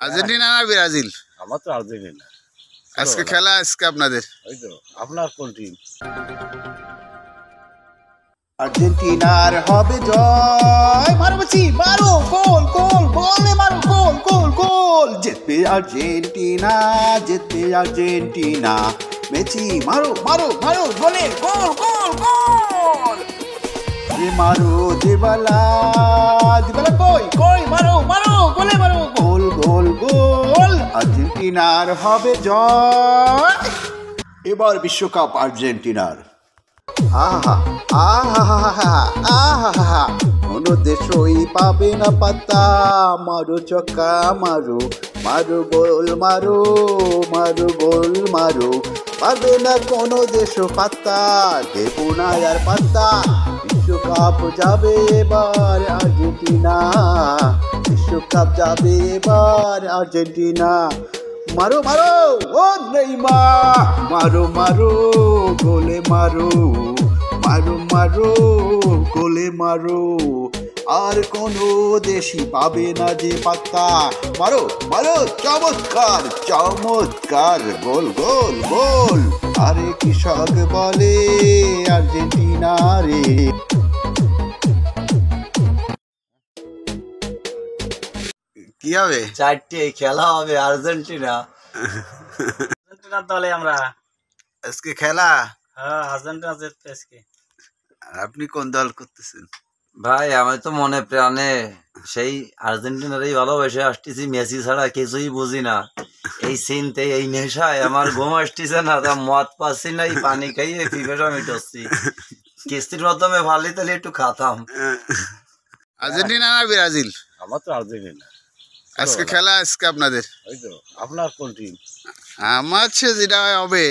Argentina না Brazil? আমার তো আর্জেন্টিনা। আজকে খেলা আজকে আপনাদের। ওই তো আপনার কোন টিম আর্জেন্টিনার হবে জয়। মারো বাচ্চি মারো গোল গোল গোলে মারো গোল গোল গোল। জিতবে আর্জেন্টিনা জিতবে আর্জেন্টিনা। মেসি মারো মারো মারো গোলে গোল গোল। গোল মারো দিবালা দিবালা কই কই মারো? আর্জেন্টিনার হবে জয়। এবার বিশ্বকাপ আর্জেন্টিনার। আহা আহা আহা কোনো দেশই পাবে না পাতা। মারো চক্কা, মারো মারো গোল, মারো মারো গোল, মারো। পাবে না কোনো দেশ পাত্তা দেবো না আর পাত্তা বিশ্বকাপ যাবে এবার আর্জেন্টিনা। বিশ্বকাপ যাবে এবার আর্জেন্টিনা। মারো মারো, ও নেইমা। মারো মারো, গোলে মারো। মারো মারো, গোলে মারো। আর কোনো দেশি পাবে না যে পাত্তা। মারো মারো, চমৎকার চমৎকার, গোল গোল গোল। আরে কৃষক বলে আর্জেন্টিনা রে কি হবে? চারটে খেলা হবে আর্জেন্টিনা। আর্জেন্টিনার দলে আমরা আজকে খেলা? হ্যাঁ আর্জেন্টিনা জিতবে আজকে। আপনি কোন দল করতেছেন? ভাই আমি তো মনে প্রাণে সেই আর্জেন্টিনারই ভালোবেসে আসতেছি মেসি ছাড়া কিছুই বুঝি না। এই চিনতে এই নেশায় আমার ঘুম আসতেছে না তা মদ পাচ্ছি না এই পানি খাইয়ে পিপেটা মিটাচ্ছি কিস্তির মাধ্যমে ভালি তাহলে একটু খাতাম। আর্জেন্টিনা না ব্রাজিল? আমার তো আর্জেন্টিনা। আজকে খেলা আজকে আপনাদের? আপনার কোন টিম আমার সে যেটা হবে